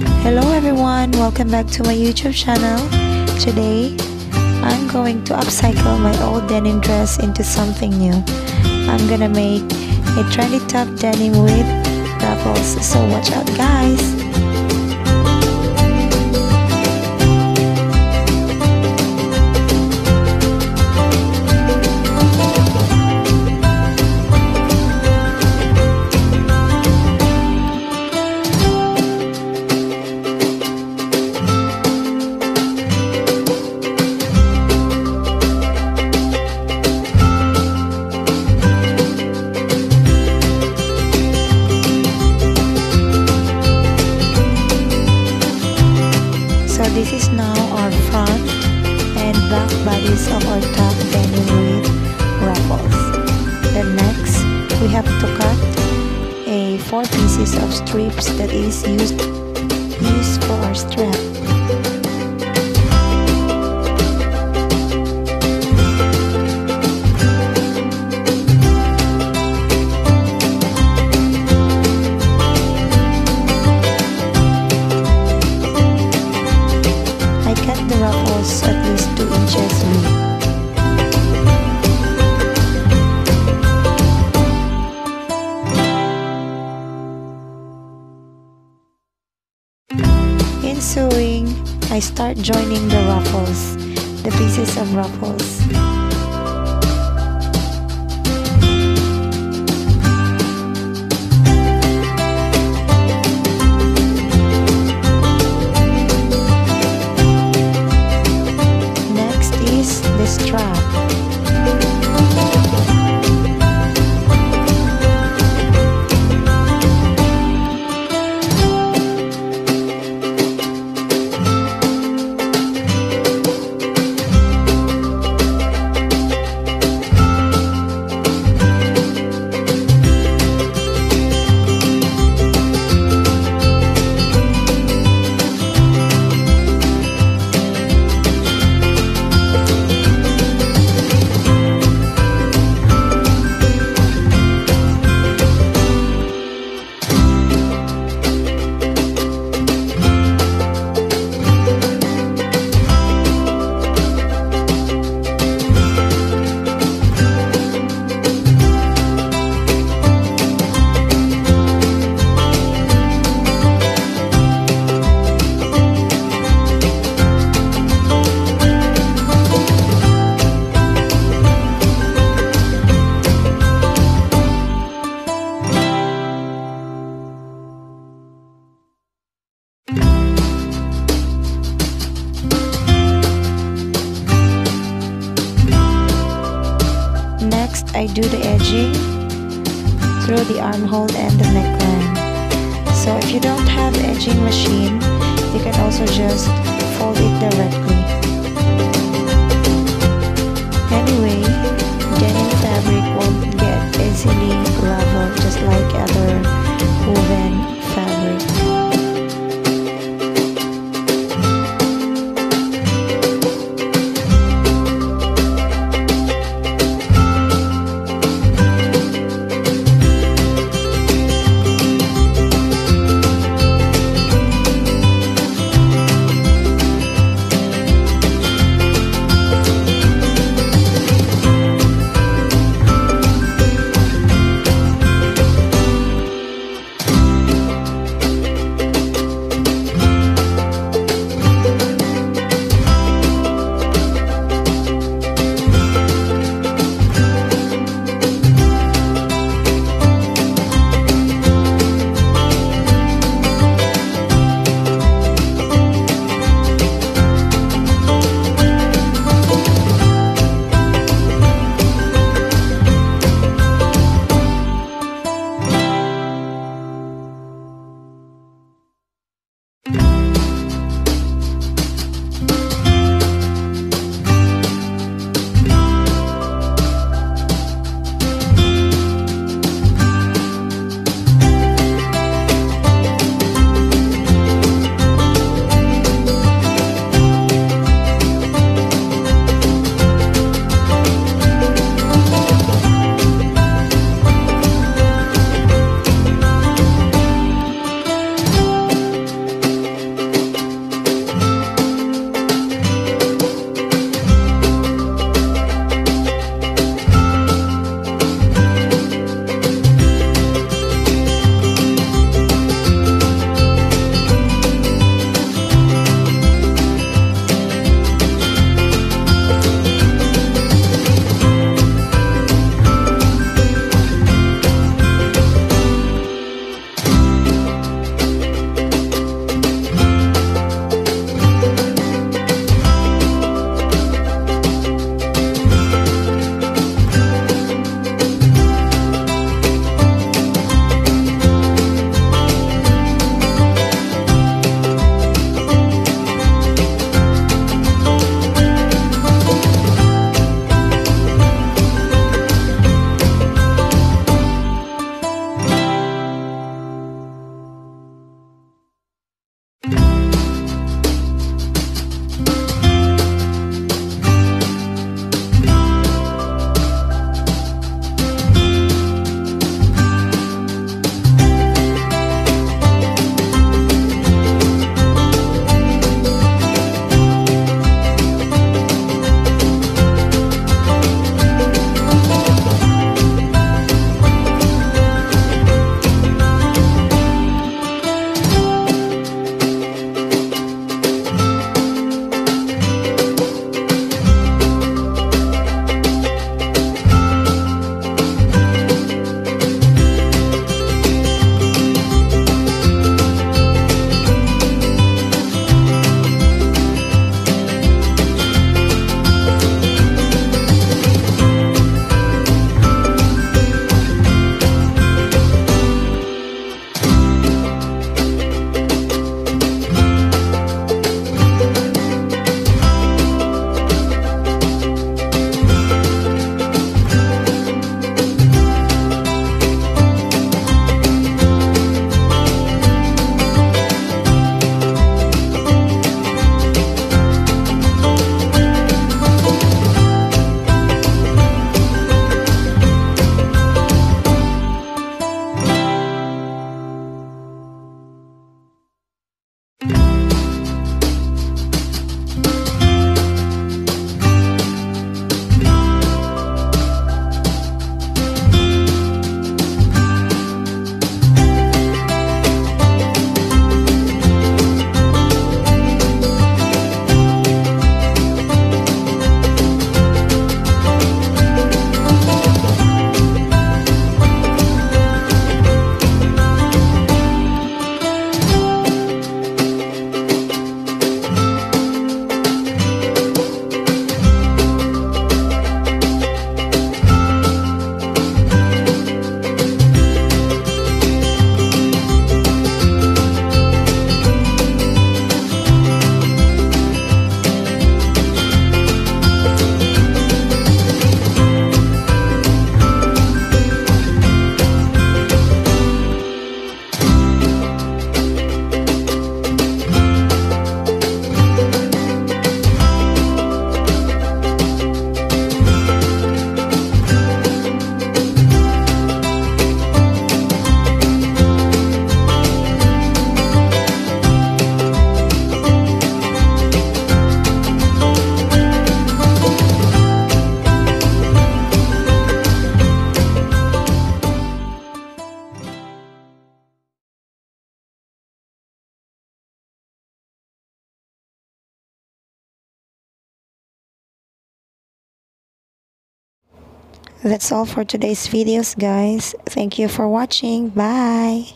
Hello everyone, welcome back to my YouTube channel. Today, I'm going to upcycle my old denim dress into something new. I'm gonna make a trendy top denim with ruffles, so watch out guys! Have to cut a 4 pieces of strips that is used, used for our strap. In sewing, I start joining the ruffles, the pieces of ruffles. Do the edging through the armhole and the neckline. So if you don't have edging machine, you can also just fold it directly. Anyway, denim fabric won't get easily That's all for today's videos guys. Thank you for watching. Bye!